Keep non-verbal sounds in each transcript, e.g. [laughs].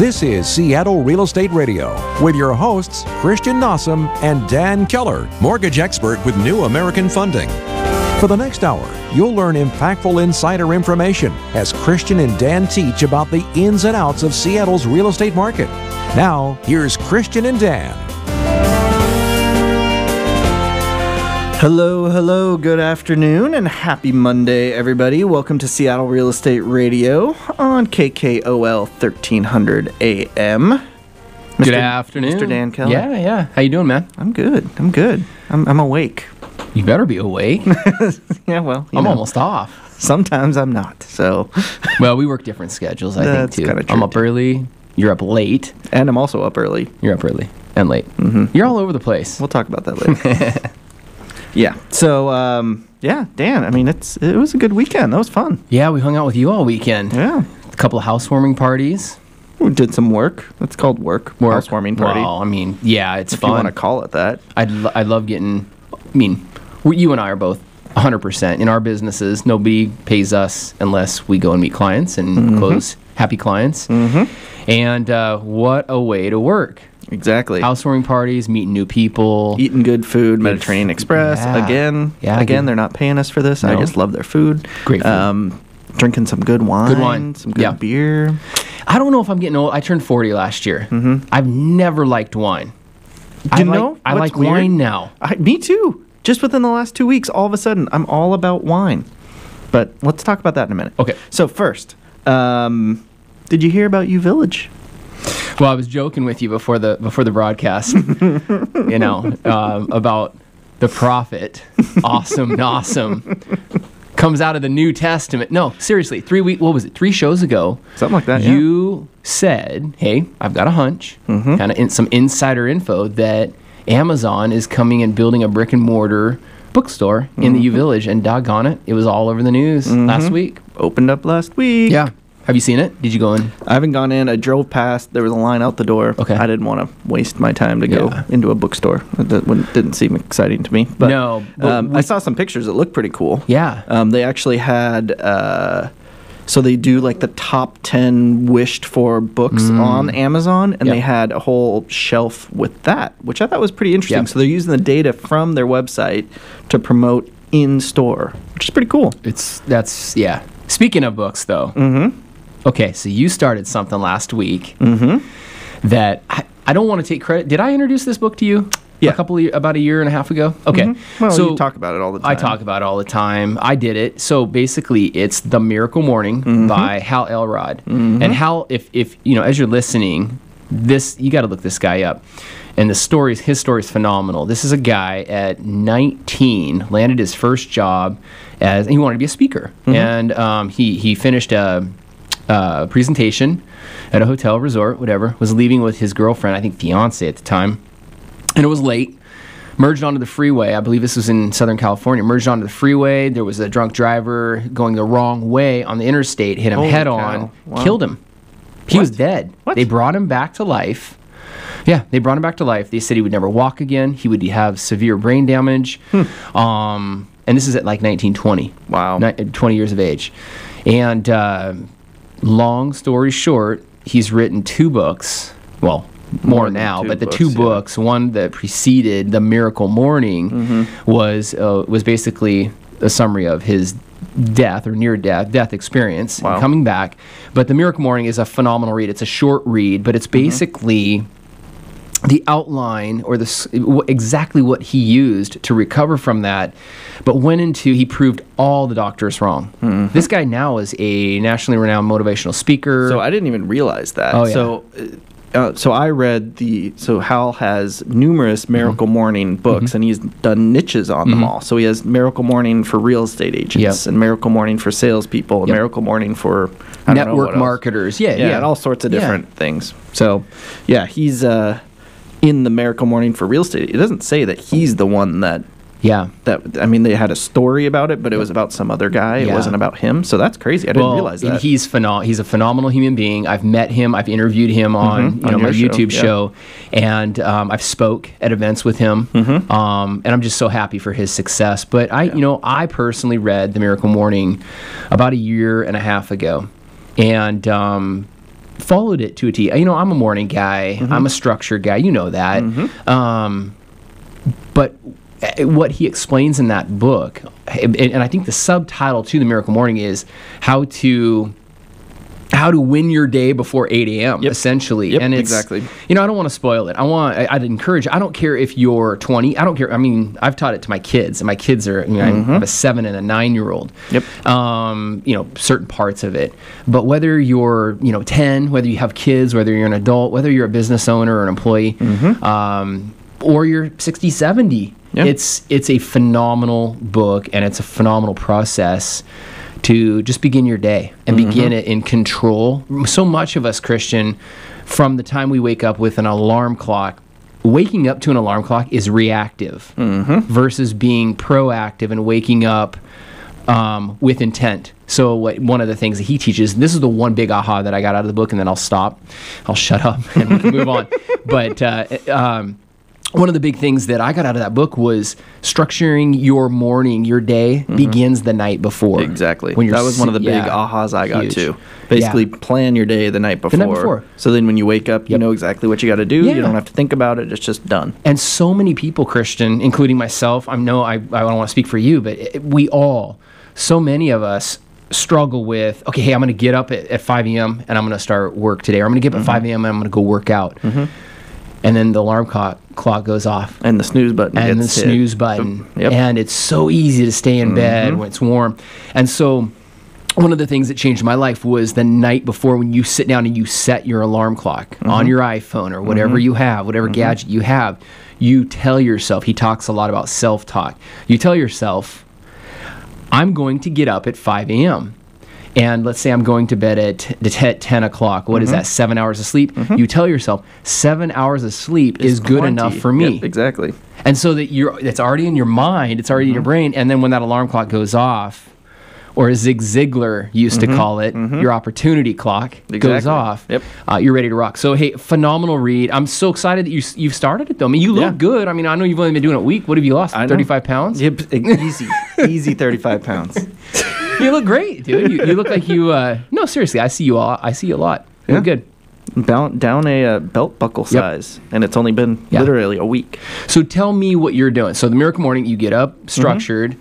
This is Seattle Real Estate Radio with your hosts, Christian Nossum and Dan Keller, mortgage expert with New American Funding. For the next hour, you'll learn impactful insider information as Christian and Dan teach about the ins and outs of Seattle's real estate market. Now, here's Christian and Dan. Hello, hello, good afternoon, and happy Monday, everybody. Welcome to Seattle Real Estate Radio on KKOL 1300 AM. Good afternoon, Mr. Dan Keller. Yeah, yeah. How you doing, man? I'm good. I'm good. I'm, I'm awake. You better be awake. [laughs] Yeah, well, you I'm know, almost off. Sometimes I'm not. So, [laughs] Well, we work different schedules, I That's think, too. I'm up early. You're up late. and I'm also up early. You're up early and late. Mm-hmm. You're all over the place. We'll talk about that later. [laughs] yeah. So, um, yeah, Dan. I mean, it's it was a good weekend. That was fun. Yeah, we hung out with you all weekend. Yeah. A couple of housewarming parties. We did some work. That's called work. Work. Housewarming party. Well, I mean, yeah, it's if you want to call it that. I lo- I love getting. I mean, we, you and I are both 100% in our businesses. Nobody pays us unless we go and meet clients and Mm-hmm. close happy clients. Mm-hmm. And uh, what a way to work! Exactly. Housewarming parties, meeting new people. eating good food, Mediterranean Express. Yeah. Again, Yeah, again, good. they're not paying us for this. I just love their food. Great food. Um, drinking some good wine. good wine. Some good Yeah. beer. I don't know if I'm getting old. I turned 40 last year. Mm-hmm. I've never liked wine. I You like, know I like weird? wine now. I, me too. Just within the last two weeks, all of a sudden, I'm all about wine. But let's talk about that in a minute. Okay. So first, um, did you hear about U Village? Well, I was joking with you before the before the broadcast, you know, [laughs] um, about the prophet, awesome, [laughs] awesome, comes out of the New Testament. No, seriously, three week. What was it? Three shows ago, Something like that. yeah. you said, "Hey, I've got a hunch, Mm-hmm. kind of in, some insider info that Amazon is coming and building a brick and mortar bookstore in Mm-hmm. the U Village." And doggone it, it was all over the news last week. opened up last week. Yeah. Have you seen it? Did you go in? I haven't gone in. I drove past. There was a line out the door. Okay. I didn't want to waste my time to go into a bookstore. That didn't seem exciting to me. But, No, but um, we- I saw some pictures. It looked pretty cool. Yeah. Um, they actually had. Uh, so they do like the top 10 wished for books on Amazon, and Mm. Yep. they had a whole shelf with that, which I thought was pretty interesting. Yep. So they're using the data from their website to promote in store, which is pretty cool. It's that's yeah. Speaking of books, though. Mm-hmm. Okay, so you started something last week. Mm-hmm. That I, I don't want to take credit. Did I introduce this book to you? Yeah. A couple of, about a year and a half ago. Okay. Well, so you talk about it all the time. I talk about it all the time. I did it. So basically, it's The Miracle Morning Mm-hmm. by Hal Elrod. And Hal, if if you know, as you're listening, this you got to look this guy up. And the story, his story is phenomenal. This is a guy at 19 landed his first job as he wanted to be a speaker, Mm-hmm. and um, he he finished a, a presentation at a hotel resort, whatever. Was leaving with his girlfriend, I think fiance at the time, and it was late merged onto the freeway. I believe this was in Southern California. Merged onto the freeway. There was a drunk driver going the wrong way on the interstate, hit him Holy head cow. on, Wow. killed him. He was dead. What? They brought him back to life. Yeah, they brought him back to life. They said he would never walk again. He would have severe brain damage. Um, and this is at like 1920. Hmm. Wow. Ni- 20 years of age. And uh, long story short, he's written two books. Well, more, than now, but the books, two yeah. books, one that preceded the Miracle Morning, Mm-hmm. was uh, was basically a summary of his death or near death death experience and Wow. coming back. But the Miracle Morning is a phenomenal read. It's a short read, but it's Mm-hmm. The outline or the exactly what he used to recover from that, but went into he proved all the doctors wrong. Mm-hmm. This guy now is a nationally renowned motivational speaker. So I didn't even realize that. Oh, yeah. So, uh, uh, so I read the. So Hal has numerous Mm-hmm. Miracle Morning books, and he's done niches on them all. So he has Miracle Morning for real estate agents, Yep. and Miracle Morning for salespeople, and Yep. Miracle Morning for I don't know network marketers. Yeah, Yeah, yeah, and all sorts of Yeah. different things. So, yeah, he's uh, in the Miracle Morning for real estate. It doesn't say that he's the one that Yeah. that. I mean, they had a story about it, but it was about some other guy. Yeah. It wasn't about him. So that's crazy. I didn't realize and that. He's phenom- He's a phenomenal human being. I've met him. I've interviewed him on you on know my show, YouTube yeah. show, and um, I've spoke at events with him. Mm-hmm. Um, and I'm just so happy for his success. But I, you know, I personally read The Miracle Morning about a year and a half ago, and um, followed it to a T. You know, I'm a morning guy. I'm a structured guy. You know that. Um, but uh, what he explains in that book, and I think the subtitle to the Miracle Morning is how to how to win your day before 8 a.m. Yep. essentially. Yep, and it's, exactly. You know, I don't want to spoil it. I want. I, I'd encourage. I don't care if you're 20. I don't care. I mean, I've taught it to my kids, and my kids are. You know, I have a seven and a nine year old. Yep. Um, you know, certain parts of it. But whether you're, you know, 10, whether you have kids, whether you're an adult, whether you're a business owner or an employee, um, or you're 60, 70, Yeah. it's it's a phenomenal book, and it's a phenomenal process to just begin your day and begin it in control. So much of us, Christian, from the time we wake up with an alarm clock, waking up to an alarm clock is reactive versus being proactive and waking up um, with intent. So, what, one of the things that he teaches, this is the one big aha that I got out of the book, and then I'll stop. I'll shut up [laughs] and we can move on. But uh, um, one of the big things that I got out of that book was structuring your morning, your day begins the night before. Mm-hmm. Exactly. When you're that was one of the big yeah, ahas I got huge. too. Basically, Yeah. plan your day the night before. The night before. So then when you wake up, you know exactly what you got to do. Yeah. You don't have to think about it. It's just done. And so many people, Christian, including myself, I know I, I don't want to speak for you, but it, we all, so many of us struggle with, okay, hey, I'm going to get up at, at 5 a.m. and I'm going to start work today, or I'm going to get up at 5 a.m. and I'm going to go work out. And then the alarm clock, clock goes off. And the snooze button and the hit. snooze button. Yep. And it's so easy to stay in mm-hmm. bed when it's warm. And so one of the things that changed my life was the night before when you sit down and you set your alarm clock mm-hmm. on your iPhone or whatever mm-hmm. you have, whatever gadget you have, you tell yourself, he talks a lot about self talk. You tell yourself, I'm going to get up at 5 a.m. And let's say I'm going to bed at t- t- 10 o'clock. What is that? Seven hours of sleep? You tell yourself, seven hours of sleep is good Plenty. enough for me Yep, exactly. and so that you're it's already in your mind it's already in Mm-hmm. your brain and then when that alarm clock goes off or as Zig Ziglar used to call it, your opportunity clock goes Mm-hmm. Off. Yep. Uh, you're ready to rock. So hey, phenomenal read. I'm so excited that you, you've started it though. I mean, you look Yeah. good. I mean, I know you've only been doing it a week. What have you lost? I know. 35 pounds. Yep, easy, [laughs] easy, thirty-five pounds. [laughs] You look great, dude. You, you look like you. Uh, no, seriously, I see you all. I see you a lot. You look Yeah. good. Down, down a uh, belt buckle size, and it's only been Yeah. literally a week. So tell me what you're doing. So the Miracle Morning, you get up, structured.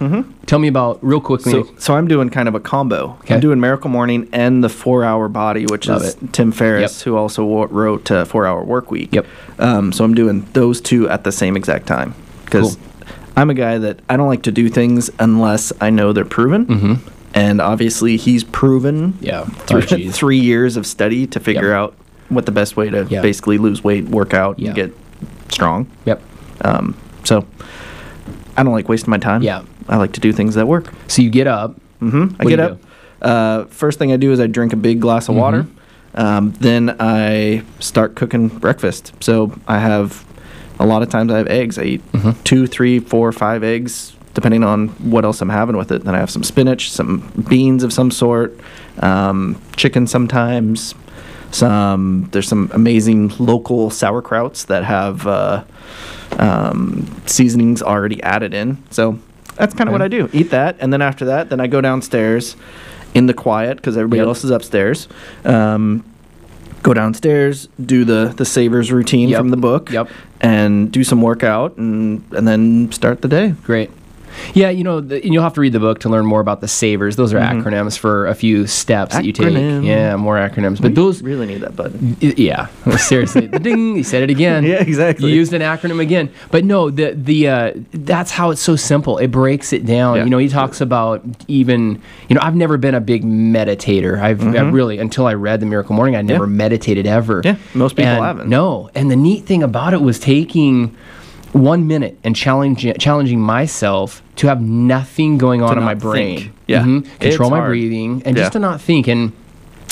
Tell me about real quickly. Mm-hmm. So, so I'm doing kind of a combo. Okay. I'm doing Miracle Morning and the Four Hour Body, which Love is it. Tim Ferriss, Yep. who also wrote uh, Four Hour Work Week. Yep. Um, so I'm doing those two at the same exact time because Cool. I'm a guy that I don't like to do things unless I know they're proven. Mm-hmm. And obviously, he's proven Yeah. [laughs] through three years of study to figure Yep. out what the best way to Yeah. basically lose weight, work out, Yeah. and get strong. Yep. Um, so I don't like wasting my time. Yeah. I like to do things that work. So you get up. Mm-hmm. I get up. Uh, first thing I do is I drink a big glass of water. Mm-hmm. Um, then I start cooking breakfast. So I have a lot of times I have eggs. I eat Mm-hmm. two, three, four, five eggs, depending on what else I'm having with it. Then I have some spinach, some beans of some sort, um, chicken sometimes. Some there's some amazing local sauerkrauts that have uh, um, seasonings already added in. So that's kind of what I do. Eat that, and then after that, then I go downstairs in the quiet because everybody Yep. else is upstairs. Um, go downstairs, do the the savers routine Yep. from the book, Yep. and do some workout, and and then start the day. Great. Yeah, you know, the, and you'll have to read the book to learn more about the savers. Those are acronyms for a few steps that you take. Yeah, more acronyms. But those, really need that button. y- yeah, seriously, the [laughs] ding, you said it again. Yeah, exactly. You used an acronym again. But no, the the uh, that's how it's so simple. It breaks it down. Yeah. You know, he talks about even, you know, I've never been a big meditator. I've I really until I read the Miracle Morning, I never meditated ever. Mm-hmm. Yeah, most people And haven't. No, and the neat thing about it was taking one minute and challenging challenging myself to have nothing going on in my brain. think. Yeah. Mhm. It's control my hard. breathing and Yeah. just to not think and.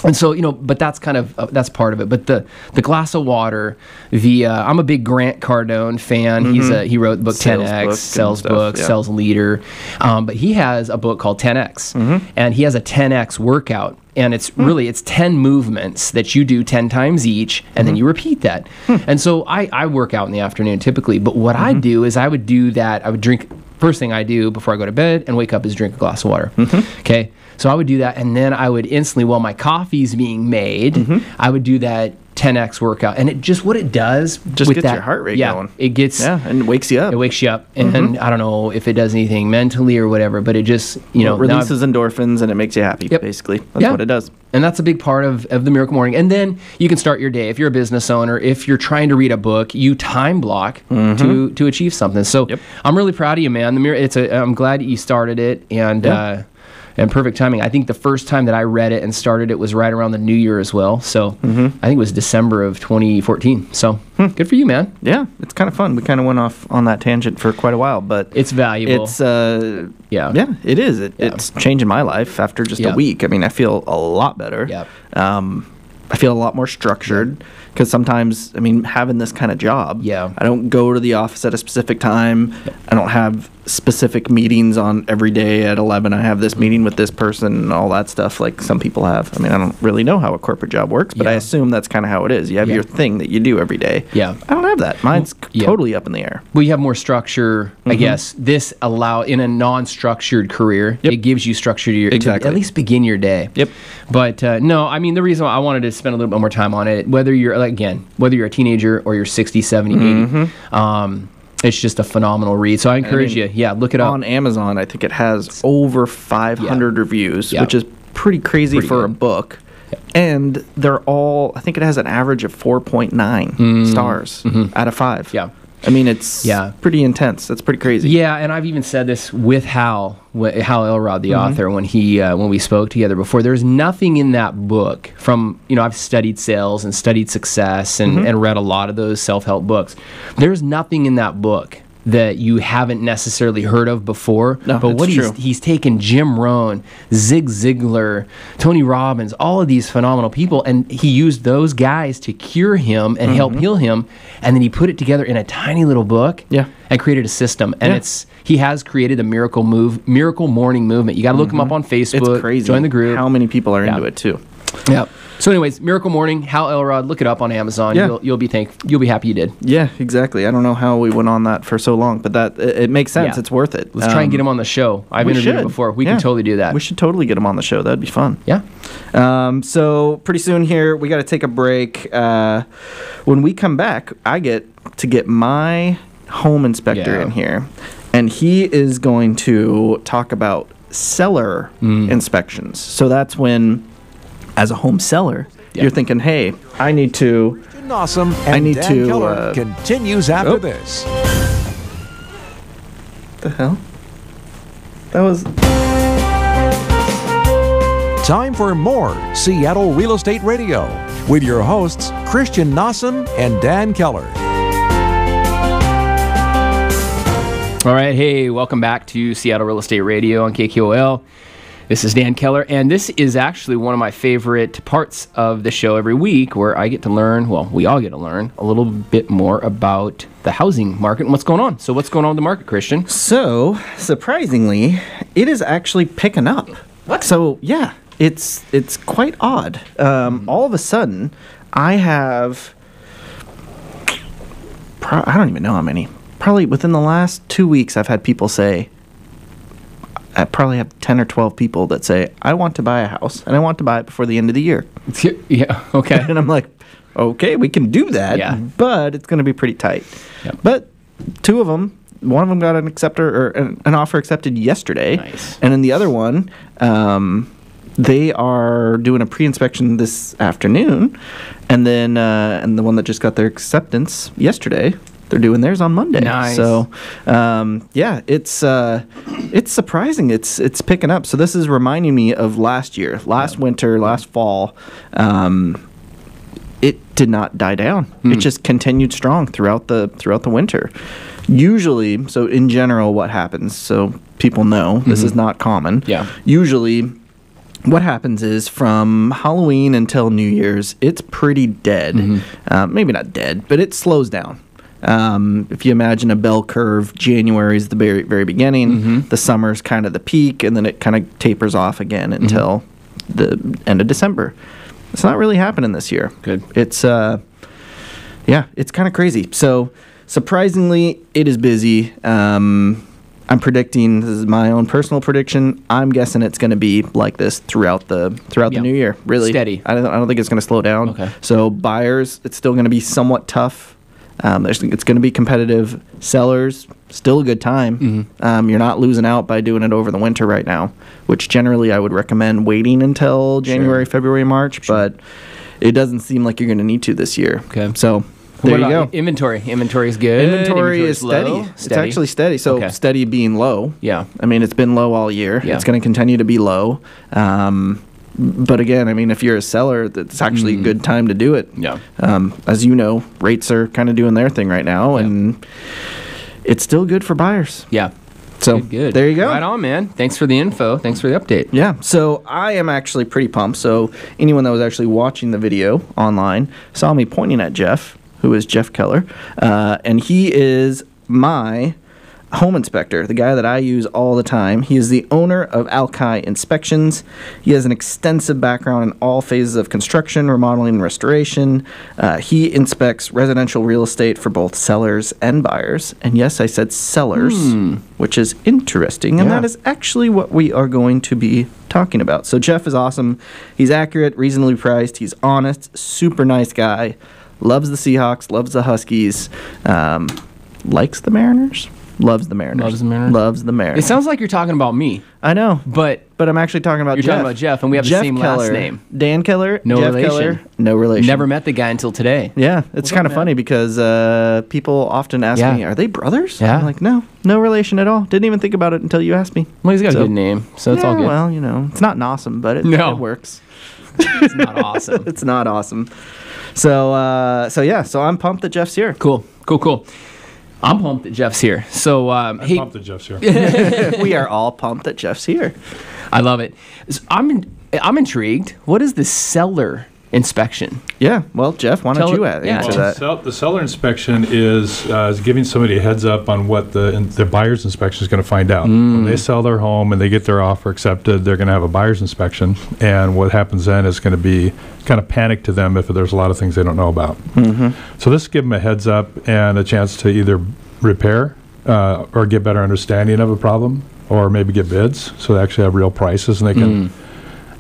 And so you know, but that's kind of uh, that's part of it. But the the glass of water, the uh, I'm a big Grant Cardone fan. He's a he wrote the book Mm-hmm. Sales 10x, book sales stuff, book, yeah. sales leader. Um, but he has a book called 10x, Mm-hmm. and he has a 10x workout, and it's Hmm. really it's 10 movements that you do 10 times each, and then Mm-hmm. you repeat that. Hmm. And so I I work out in the afternoon typically, but what I Mm-hmm. do is I would do that. I would drink first thing I do before I go to bed and wake up is drink a glass of water. Mm-hmm. Okay, so I would do that, and then I would instantly, while my coffee's being made, Mm-hmm. I would do that 10x workout, and it just what it does Just with gets that, your heart rate yeah, going. It gets Yeah, and wakes you up. it wakes you up, and I don't know if it does anything mentally or whatever, but it just you know it releases endorphins and it makes you happy. Yep. Basically, that's Yeah. what it does. and that's a big part of, of the miracle morning and then you can start your day if you're a business owner if you're trying to read a book you time block to to achieve something so Mm-hmm. Yep. i'm really proud of you man the mirror. it's a i'm glad you started it and Yeah. uh and perfect timing. I think the first time that I read it and started it was right around the New Year as well. So Mm-hmm. I think it was December of 2014. So Hmm. good for you, man. Yeah, it's kind of fun. We kind of went off on that tangent for quite a while, but It's valuable. It's uh, Yeah. yeah, it is. It, Yeah. It's changing my life after just Yeah. a week. I mean, I feel a lot better. Yep. Um, I feel a lot more structured because sometimes, I mean, having this kind of job, Yeah. I don't go to the office at a specific time. I don't have specific meetings on every day at 11. I have this meeting with this person and all that stuff like some people have. I mean, I don't really know how a corporate job works, but I assume that's kind of how it is. You have Yeah. your thing that you do every day. Yeah. I don't have that. Mine's Yeah. totally up in the air. we have more structure, I Mm-hmm. guess. This allow in a non-structured career, Yep. it gives you structure to your to at least begin your day. Yep. But uh, no, I mean the reason why I wanted to spend a little bit more time on it, whether you're like, again, whether you're a teenager or you're 60, 70, Mm-hmm. 80, um, it's just a phenomenal read. So I encourage mean, you, yeah, look it up. on Amazon, I think it has over 500 reviews, Yeah. which is pretty crazy Pretty for a good. book. And they're all, I think it has an average of 4.9 stars out of 5. Mm. Mm-hmm. Yeah. I mean, it's Yeah. pretty intense. That's pretty crazy. Yeah, and I've even said this with Hal, Hal Elrod, the Mm-hmm. author, when he uh, when we spoke together before. There's nothing in that book from you know I've studied sales and studied success and, Mm-hmm. and read a lot of those self help books. There's nothing in that book that you haven't necessarily heard of before. No, but what true. he's he's taken Jim Rohn, Zig Ziglar, Tony Robbins, all of these phenomenal people, and he used those guys to cure him and help heal him, and then he put it together in a tiny little book Mm-hmm. Yeah. and created a system. And Yeah. it's he has created the miracle move, miracle morning movement. You got to look him up on Facebook. Mm-hmm. It's crazy. Join the group. How many people are Yeah. into it, too? Yeah. So, anyways, Miracle Morning, Hal Elrod. Look it up on Amazon. Yeah. You'll, you'll be thank you'll be happy you did. Yeah, exactly. I don't know how we went on that for so long, but that it, it makes sense. Yeah. It's worth it. Let's try and get Um, him on the show. I've we interviewed him before. We Yeah. can totally do that. We should totally get him on the show. That'd be fun. yeah. Um, so pretty soon here, we got to take a break. Uh, when we come back, I get to get my home inspector Yeah. in here, and he is going to talk about seller Mm. inspections. So that's when, as a home seller, Yeah. you're thinking, "Hey, I need to." Christian Awesome and I need Dan to, Keller uh, continues after oh. this. The hell? That was. Time for more Seattle Real Estate Radio with your hosts, Christian Nossum and Dan Keller. All right. Hey, welcome back to Seattle Real Estate Radio on KKOL. This is Dan Keller, and this is actually one of my favorite parts of the show every week where I get to learn, well, we all get to learn a little bit more about the housing market and what's going on. So, what's going on with the market, Christian? So, surprisingly, it is actually picking up. What? So, yeah, it's it's quite odd. Um, All of a sudden, I have pro- I don't even know how many. Probably within the last two weeks, I've had people say. I probably have ten or twelve people that say I want to buy a house and I want to buy it before the end of the year. [laughs] Yeah, okay. [laughs] And I'm like, okay, we can do that, Yeah. but it's going to be pretty tight. Yep. But two of them, one of them got an acceptor or an, an offer accepted yesterday, Nice. and then the other one, um, they are doing a pre-inspection this afternoon, and then uh, and the one that just got their acceptance yesterday. They're doing theirs on Monday. Nice. So, um, yeah, it's uh, it's surprising. It's it's picking up. So this is reminding me of last year, last winter, last fall. Um, it did not die down. Hmm. It just continued strong throughout the throughout the winter. Usually, so in general, what happens? So people know this is not common. Mm-hmm. Yeah. Usually, what happens is from Halloween until New Year's, it's pretty dead. Mm-hmm. Uh, maybe not dead, but it slows down. Um, if you imagine a bell curve, January is the very very beginning. Mm-hmm. The summer's kind of the peak, and then it kind of tapers off again Mm-hmm. until the end of December. It's not really happening this year. Good. It's uh, yeah, it's kind of crazy. So surprisingly, it is busy. Um, I'm predicting this is my own personal prediction. I'm guessing it's going to be like this throughout the throughout Yeah. the new year. Really Steady. I don't, I don't think it's going to slow down. Okay. So buyers, it's still going to be somewhat tough. Um, there's, it's going to be competitive. Sellers, still a good time. Mm-hmm. Um, you're not losing out by doing it over the winter right now, which generally I would recommend waiting until January, February, March. But it doesn't seem like you're going to need to this year. Okay. So there you go. Inventory. Inventory is good. Inventory is steady. low? It's actually steady. So Okay. steady being low. Yeah. I mean, it's been low all year. Yeah. It's going to continue to be low. Um, but again, I mean, if you're a seller, it's actually a good time to do it. Mm. Yeah. Um, as you know, rates are kind of doing their thing right now, Yeah. and it's still good for buyers. Yeah. So Good, good. there you go. Right on, man. Thanks for the info. Thanks for the update. Yeah, so I am actually pretty pumped. So anyone that was actually watching the video online saw me pointing at Jeff, who is Jeff Keller, uh, and he is my home inspector, the guy that I use all the time. He is the owner of Alki Inspections. He has an extensive background in all phases of construction, remodeling, and restoration. Uh, he inspects residential real estate for both sellers and buyers. And yes, I said sellers, which is interesting, and Yeah. that is actually what we are going to be talking about. So Jeff is awesome. He's accurate, reasonably priced. He's honest, super nice guy. Loves the Seahawks, loves the Huskies, um, likes the Mariners, loves the Mariners, Loves the Mariners? loves the It sounds like you're talking about me, I know, but but I'm actually talking about You're Jeff. talking about Jeff, and we have the Jeff same last Keller, name. Dan Keller, No Jeff relation. Keller, no relation. never met the guy until today. Yeah, it's kind of funny because uh, people often ask Yeah. me, "Are they brothers?" Yeah. I'm like, "No, no relation at all." Didn't even think about it until you asked me. Well, he's got So- a good name, so it's all Yeah, good. Well, you know, it's not awesome, but it, No. it works. [laughs] it's not awesome. [laughs] It's not awesome. So, uh, so yeah, so I'm pumped that Jeff's here. Cool, cool, cool. I'm pumped that Jeff's here. So, um, hey, Pumped that Jeff's here. [laughs] we are all pumped that Jeff's here. I love it. So I'm in, I'm intrigued. What is the seller inspection? Yeah. Well, Jeff, why don't Tell you it- a- yeah, answer tell- that? Sell, the seller inspection is, uh, is giving somebody a heads up on what the in, the buyer's inspection is going to find out. When they sell their home and they get their offer accepted, they're going to have a buyer's inspection, and what happens then is going to be kind of panic to them if there's a lot of things they don't know about. So this give them a heads up and a chance to either repair uh, or get better understanding of a problem, or maybe get bids so they actually have real prices and they can.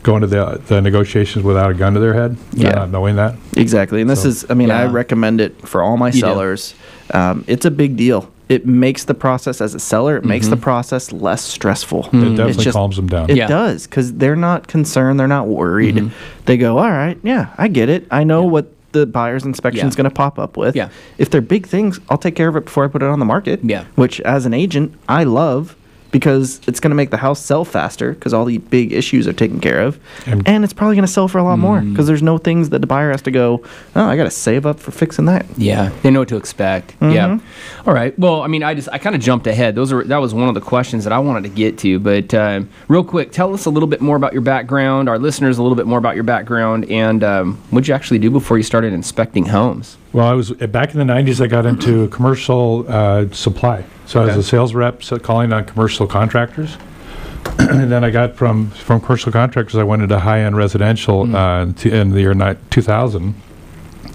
Go into the, the negotiations without a gun to their head, Yeah. not knowing that. Exactly. And this So- is, I mean, I recommend it for all my do. sellers. Um, it's a big deal. It makes the process as a seller, it makes the mm-hmm. process less stressful. Mm-hmm. It definitely just- calms them down. It Yeah. does because they're not concerned. They're not worried. Mm-hmm. They go, all right, yeah, I get it. I know what the buyer's inspection is Yeah. going to pop up with. Yeah. If they're big things, I'll take care of it before I put it on the market. Yeah. Which, as an agent, I love because it's going to make the house sell faster because all the big issues are taken care of, and, And- it's probably going to sell for a lot more Mm. because there's no things that the buyer has to go. Oh, I got to save up for fixing that. Yeah, they know what to expect. Mm-hmm. Yeah. All right. Well, I mean, I just I kind of jumped ahead. Those are that was one of the questions that I wanted to get to. But um, real quick, tell us a little bit more about your background. Our listeners a little bit more about your background and um, what did you actually do before you started inspecting homes. Well, I was uh, back in the '90s. I got into commercial uh, supply, so I was a sales rep, so calling on commercial contractors. [clears throat] and then I got from from commercial contractors. I went into high-end residential uh, in the year ni- 2000,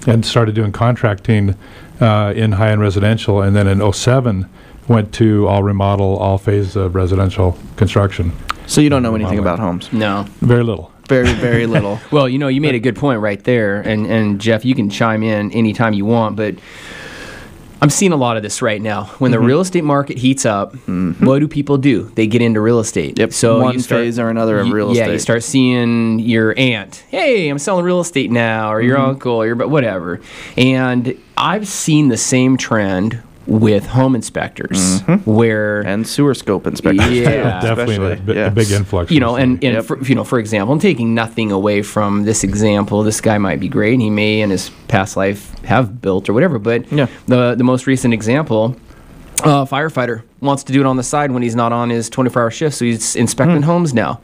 and started doing contracting uh, in high-end residential. And then in 07, went to all remodel, all phases of residential construction. So you don't know anything about homes. No. Very little. Very, very little. [laughs] Well, you know, you made a good point right there, and and Jeff, you can chime in anytime you want, but. I'm seeing a lot of this right now. When the mm-hmm. real estate market heats up, mm-hmm. what do people do? They get into real estate. Yep, So one start, phase or another of you- estate. Yeah, you start seeing your aunt. Hey, I'm selling real estate now, or your mm-hmm. uncle, or your but whatever. And I've seen the same trend with home inspectors, where and sewer scope inspectors. too, Yeah. [laughs] Definitely a, Yeah. a big influx. you know, and, and Yep. for, you know, for example, I'm taking nothing away from this example. This guy might be great, and he may in his past life have built or whatever. But Yeah. the the most recent example, uh, firefighter wants to do it on the side when he's not on his 24 hour shift, so he's inspecting Hmm. homes now.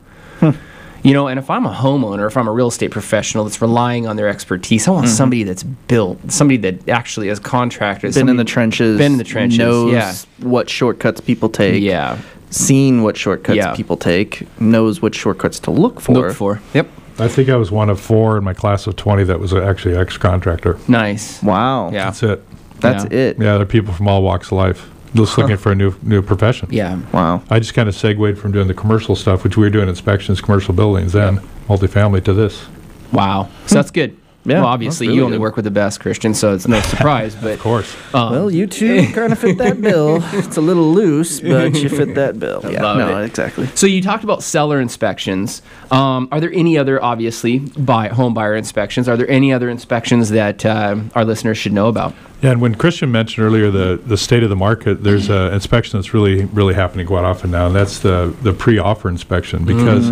You know, and if I'm a homeowner, if I'm a real estate professional that's relying on their expertise, I want somebody that's built, somebody that actually has contractors, Mm-hmm. been in the trenches. been in the trenches, Knows yeah. what shortcuts people take. Yeah, Seen what shortcuts Yeah. people take. Knows what shortcuts to look for. look for. Yep, I think I was one of four in my class of 20 that was actually ex contractor. nice. Wow. Yeah. That's it. That's Yeah. it. Yeah, there are people from all walks of life. Just looking for a new new profession. Yeah. Wow. I just kind of segued from doing the commercial stuff, which we were doing inspections, commercial buildings, then multifamily to this. Wow. So that's good. Yeah, well, obviously, really you only good. work with the best, Christian, so it's no surprise. [laughs] But Of course. um, Well, you two [laughs] kind of fit that bill. It's a little loose, but you fit that bill. [laughs] Yeah, love no, it. exactly. So you talked about seller inspections. Um, are there any other, obviously, buy home buyer inspections? Are there any other inspections that uh, our listeners should know about? Yeah, and when Christian mentioned earlier the, the state of the market, there's an inspection that's really really happening quite often now, and that's the, the pre-offer inspection because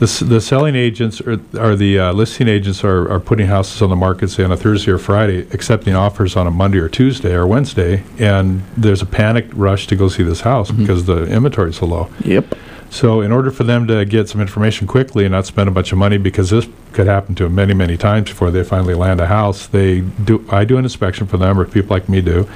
the, the selling agents or, or the uh, listing agents are, are putting houses on the market, say on a Thursday or Friday, accepting offers on a Monday or Tuesday or Wednesday, and there's a panicked rush to go see this house because the inventory is so low. Yep. So, in order for them to get some information quickly and not spend a bunch of money, because this could happen to them many, many times before they finally land a house, they do. I do an inspection for them, or people like me do,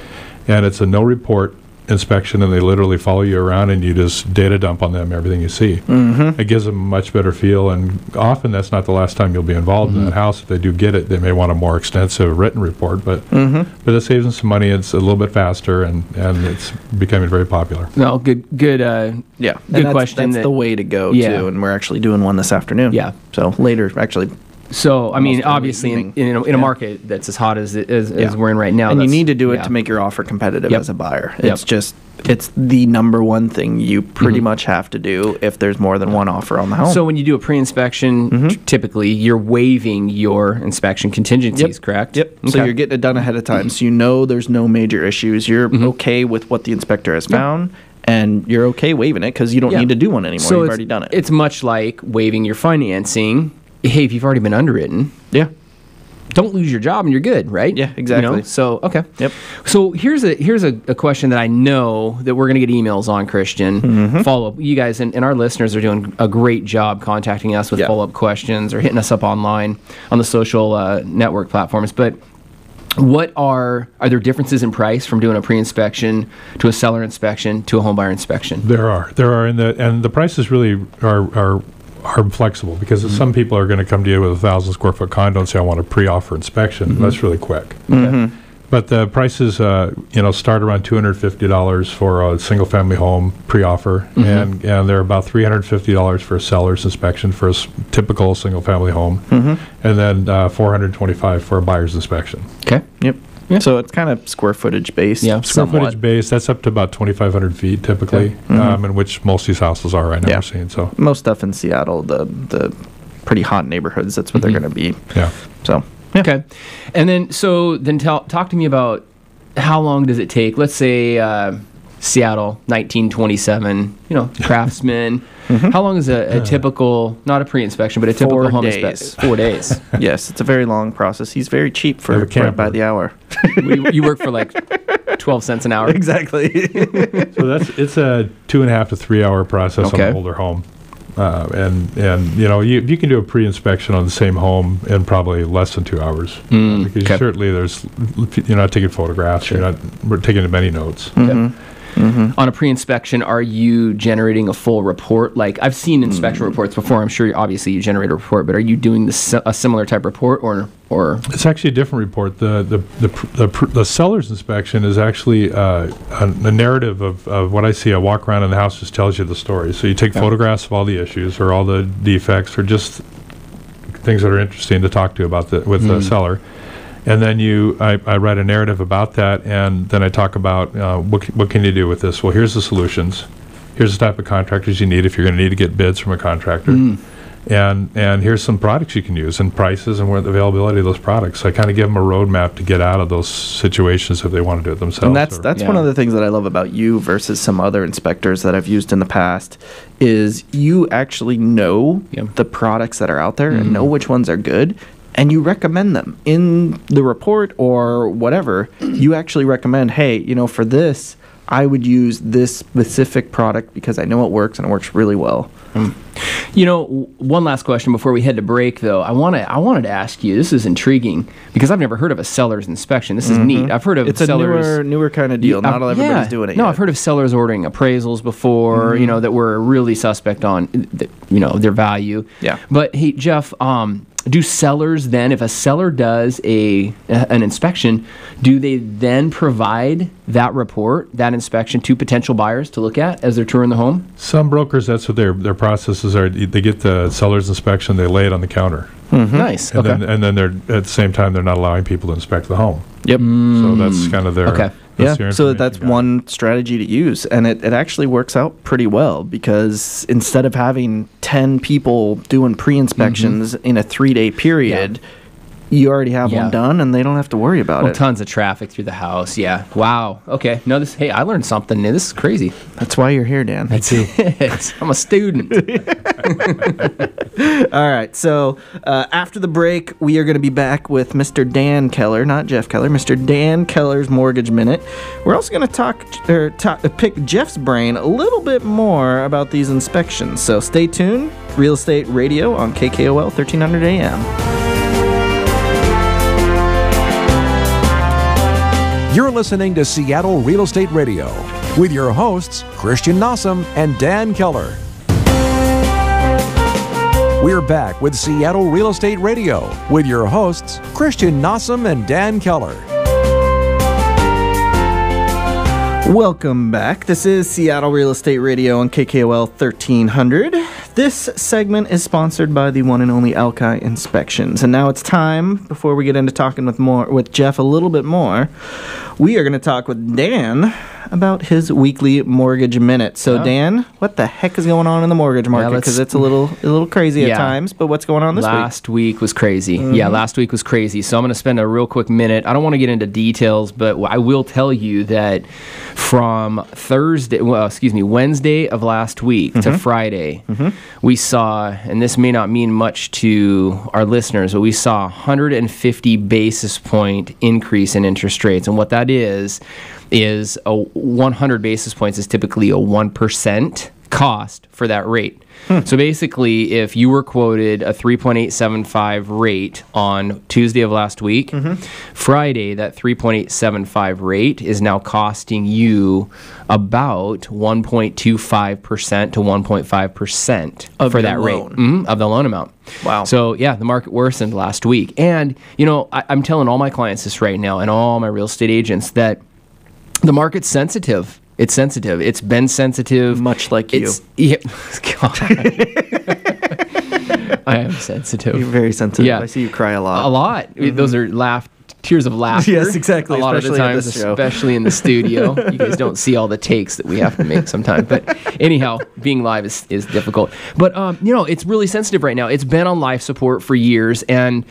and it's a no report inspection, and they literally follow you around, and you just data dump on them everything you see. Mm-hmm. It gives them a much better feel, and often that's not the last time you'll be involved in that house. If they do get it, they may want a more extensive written report, but but it saves them some money. It's a little bit faster, and and it's becoming very popular. No, good, good. Uh, Yeah. Good And that's, question That's that- the way to go Yeah. too, and we're actually doing one this afternoon. Yeah. So later, actually, so, I mean, obviously, in, in, a, in a Yeah. market that's as hot as it, as, as we're in right now, and you need to do it yeah. to make your offer competitive Yep. as a buyer. Yep. It's just it's the number one thing you pretty Mm-hmm. much have to do if there's more than one offer on the home. So when you do a pre-inspection, Mm-hmm. t- typically you're waiving your inspection contingencies, correct? Yep. So you're getting it done ahead of time, so you know there's no major issues. You're Mm-hmm. okay with what the inspector has found, and you're okay waiving it because you don't Yeah. need to do one anymore. So You've already done it. It's much like waiving your financing. Hey, if you've already been underwritten, yeah. don't lose your job and you're good, right? Yeah, You know? exactly. So okay. Yep. So here's a here's a, a question that I know that we're gonna get emails on, Christian. Mm-hmm. Follow up. You guys and, and our listeners are doing a great job contacting us with Yeah. follow up questions or hitting us up online on the social uh, network platforms. But what are are there differences in price from doing a pre-inspection to a seller inspection to a home buyer inspection? There are, there are, and the and the prices really are are are flexible because Mm-hmm. some people are going to come to you with a thousand square foot condo and say I want a pre-offer inspection. Mm-hmm. That's really quick. Mm-hmm. But the prices, uh, you know, start around two hundred fifty dollars for a single family home pre-offer, Mm-hmm. and and they're about three hundred fifty dollars for a seller's inspection for a s- typical single family home, Mm-hmm. and then uh, four hundred twenty-five for a buyer's inspection. Okay. Yep. So it's kind of square footage based. Yeah. Square somewhat. footage based. that's up to about twenty-five hundred feet typically, um, in which most of these houses are right now. Yeah. We're seeing so. Most stuff in Seattle, the the pretty hot neighborhoods. That's what they're going to be. Yeah. So yeah. Okay. And then, so then tell, talk to me about how long does it take? Let's say uh, Seattle, 1927, you know, [laughs] craftsman. How long is a, a typical, not a pre inspection, but a typical Four home inspection? [laughs] Four days. yes, it's a very long process. He's very cheap for Have right by the hour. you, you work for like 12 cents an hour. [laughs] exactly. So that's it's a two and a half to three hour process on an older home, uh, and and you know you you can do a pre-inspection on the same home in probably less than two hours Mm, because okay. certainly there's you're not taking photographs, you're not we're taking many notes. Mm-hmm. Mm-hmm. On a pre-inspection, are you generating a full report? Like I've seen mm-hmm. inspection reports before. I'm sure, obviously, you generate a report, but are you doing the, si- a similar type report, or or It's actually a different report. The the the, pr- the, pr- the seller's inspection is actually uh, a, a narrative of, of what I see. I walk around in the house just tells you the story. So you take photographs of all the issues or all the defects or just things that are interesting to talk to about the with the mm-hmm. seller. And then you, I, I write a narrative about that, and then I talk about uh, what, what can you do with this. Well, here's the solutions. Here's the type of contractors you need if you're going to need to get bids from a contractor and and here's some products you can use and prices and where the availability of those products. So I kind of give them a roadmap to get out of those situations if they want to do it themselves. And that's or- that's Yeah. one of the things that I love about you versus some other inspectors that I've used in the past is you actually know Yeah. Mm-hmm. the products that are out there and know which ones are good and you recommend them in the report or whatever. You actually recommend, "Hey, you know, for this, I would use this specific product because I know it works and it works really well." You know, one last question before we head to break, though. I want to. I wanted to ask you. This is intriguing because I've never heard of a seller's inspection. This is neat. I've heard of Mm-hmm. It's a newer newer kind of deal. Not I've- all everybody's yeah. doing it No, yet. Mm-hmm. I've heard of sellers ordering appraisals before. You know that were really suspect on, you know, their value. Yeah. But hey, Jeff, um, do sellers then, if a seller does a an inspection, do they then provide that report, that inspection, to potential buyers to look at as they're touring the home? Some brokers, that's what their their processes are. They get the seller's inspection, they lay it on the counter, mm-hmm. Nice. and okay. then and then they're at the same time they're not allowing people to inspect the home. Yep. So that's mm. kind of their Okay. Yeah, so that's one strategy to use, and it, it actually works out pretty well because instead of having 10 people doing pre inspections in a three day period, you already have. Yeah. one done and they don't have to worry about Well, it. tons of traffic through the house. Yeah. Wow. Okay. No, this. Hey, I learned something new. This is crazy. That's why you're here, Dan. That's it. [laughs] I'm a student. [laughs] All right, so uh, after the break, we are going to be back with Mr. Dan Keller, not Jeff Keller, Mr. Dan Keller's Mortgage Minute. We're also going to talk or ta- pick Jeff's brain a little bit more about these inspections. So stay tuned. Real Estate Radio on KKOL 1300 AM. You're listening to Seattle Real Estate Radio with your hosts, Christian Nossum and Dan Keller. We're back with Seattle Real Estate Radio with your hosts, Christian Nossum and Dan Keller. Welcome back. This is Seattle Real Estate Radio on KKOL 1300. This segment is sponsored by the one and only Alki Inspections. And now it's time, before we get into talking with more with Jeff a little bit more, we are going to talk with Dan about his weekly mortgage minute. So Dan, what the heck is going on in the mortgage market? Because it's a little a little crazy at times. But what's going on this week? last week. was crazy. Mm-hmm. Yeah, last week was crazy. So I'm going to spend a real quick minute. I don't want to get into details, but I will tell you that from Thursday, well, excuse me, Wednesday of last week Mm-hmm. to Friday, we saw, and this may not mean much to our listeners, but we saw 150 basis point increase in interest rates. And what that is, is a 100 basis points is typically a 1% cost for that rate. So basically, if you were quoted a 3.875 rate on Tuesday of last week, Friday, that 3.875 rate is now costing you about 1.25% to 1.5% Of for that rate loan. Mhm, of the loan amount. Wow. So yeah, the market worsened last week. And, you know, I, I'm telling all my clients this right now and all my real estate agents that the market's sensitive. It's sensitive. It's been sensitive. Much like you. [laughs] Yeah, God. [laughs] I am sensitive. You're very sensitive. Yeah. I see you cry a lot. A lot. Those are laugh tears of laughter. Mm-hmm. Yes, exactly, A lot of the times, especially in the studio. [laughs] you guys don't see all the takes that we have to make sometimes. But anyhow, being live is, is difficult. But um, you know, it's really sensitive right now. It's been on life support for years, and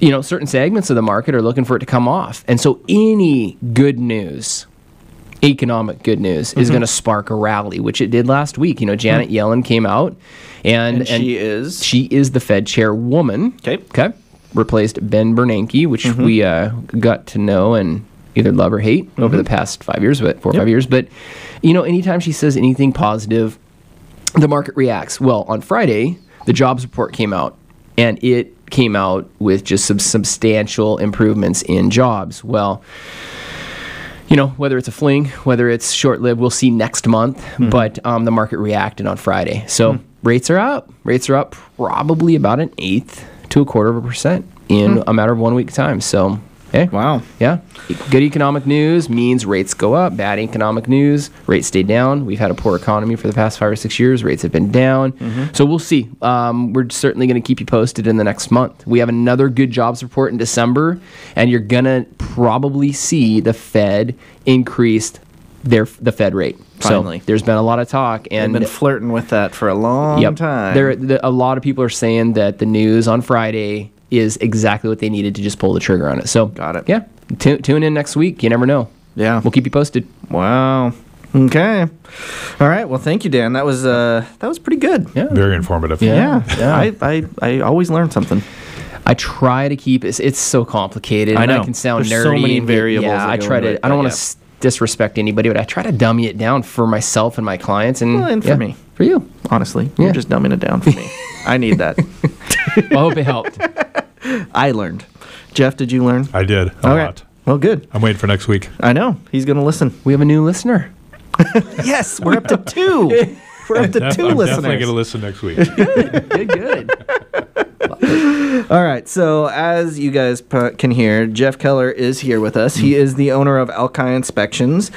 you know, certain segments of the market are looking for it to come off. And so, any good news economic good news Mm-hmm. is going to spark a rally, which it did last week. You know, Janet Yellen came out, and, And she is? she is the Fed chairwoman. Okay. Okay, replaced Ben Bernanke, which Mm-hmm. we uh, got to know and either love or hate over the past five years, but four or five years. But you know, anytime she says anything positive, the market reacts. Well, on Friday, the jobs report came out, and it came out with just some substantial improvements in jobs. Well, you know, whether it's a fling, whether it's short lived, we'll see next month. Mm-hmm. But um, the market reacted on Friday. So mm-hmm. rates are up. Rates are up probably about an eighth to a quarter of a percent in hmm. a matter of one week time. So, hey. Wow. Yeah. Good economic news means rates go up. Bad economic news, rates stay down. We've had a poor economy for the past five or six years. Rates have been down. So we'll see. Um, we're certainly going to keep you posted in the next month. We have another good jobs report in December, and you're going to probably see the Fed increase their the Fed rate. Finally. So there's been a lot of talk, and been flirting with that for a long Yep. time. There, the, a lot of people are saying that the news on Friday is exactly what they needed to just pull the trigger on it. So Got it. Yeah, Tu- tune in next week. You never know. Yeah. We'll keep you posted. Wow. Okay. All right. Well, thank you, Dan. That was uh that was pretty good. Yeah. Very informative. Yeah. Yeah. I, I I always learn something. I try to keep it. It's so complicated. I and know. I can sound There's nerdy. so many variables Yeah, I try to. it, I don't but want yeah. to disrespect anybody, but I try to dummy it down for myself and my clients, and, Well, and for yeah, me. for you. Honestly, Yeah. you're just dumbing it down for me. [laughs] I need that. [laughs] Well, I hope it helped. I learned. Jeff, did you learn? I did a Okay. lot. Well, good. I'm waiting for next week. I know he's gonna listen. We have a new listener. [laughs] Yes, we're up to two. We're up to Def- two I'm listeners. definitely going to listen next week. [laughs] Good, good. All All right. So as you guys p- can hear, Jeff Keller is here with us. He is the owner of Alki Inspections,